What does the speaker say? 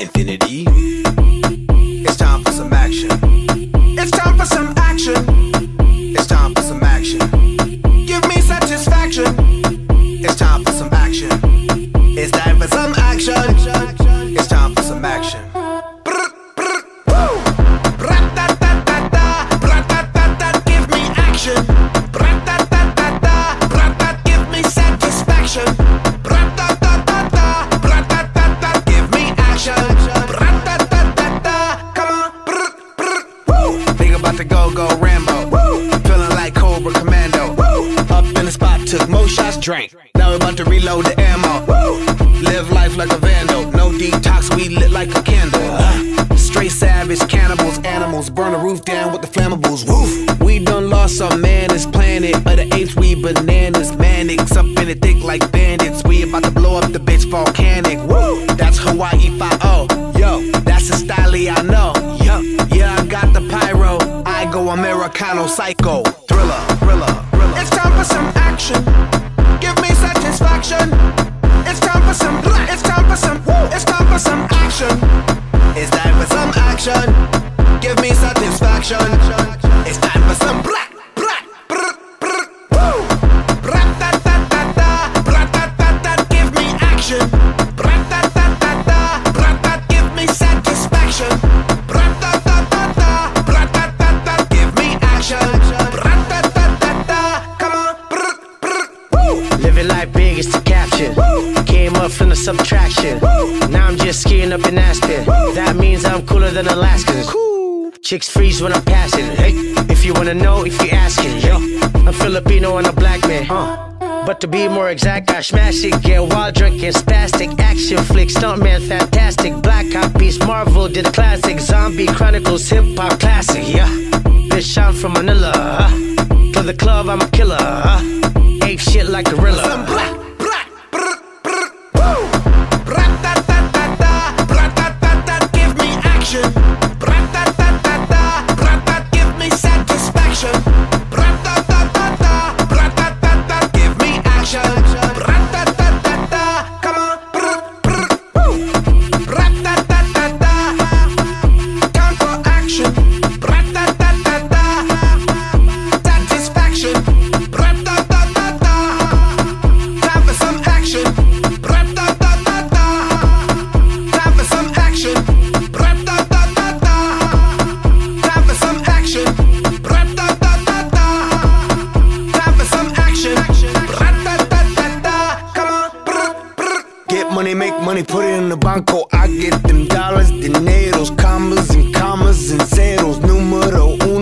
Infinity. Go Rambo. Woo. Feeling like Cobra Commando. Woo. Up in the spot, took more shots, drank. Now we about to reload the ammo. Woo. Live life like a vandal. No detox, we lit like a candle. Uh, straight savage, cannibals, animals. Burn the roof down with the flammables. Woof. We done lost our man, this planet. Of the apes, we bananas. Manics up in it thick like bandits. We about to blow up the bitch volcanic. Woo. That's Hawaii 5 Yo, that's the style Americano psycho. Thriller, thriller, thriller. It's time for some action. Give me satisfaction. It's time for some. It's time for some. It's time for some action. It's time for some action. Give me satisfaction. Living life big is to capture. Came up from the subtraction. Now I'm just skiing up in Aspen. That means I'm cooler than Alaskans. Chicks freeze when I'm passing. Hey, if you wanna know, if you asking, yo, I'm Filipino and a black man. Uh. But to be more exact, I smash it, get wild drinking, spastic, action flick, stuntman, fantastic, black copies, Marvel did a classic, zombie chronicles, hip hop classic, yeah. Bitch, I'm from Manila. Uh. To the club, I'm a killer. Ape shit like gorilla. Money, put it in the banco. I get them dollars, dineros, commas and commas and zeros. Numero uno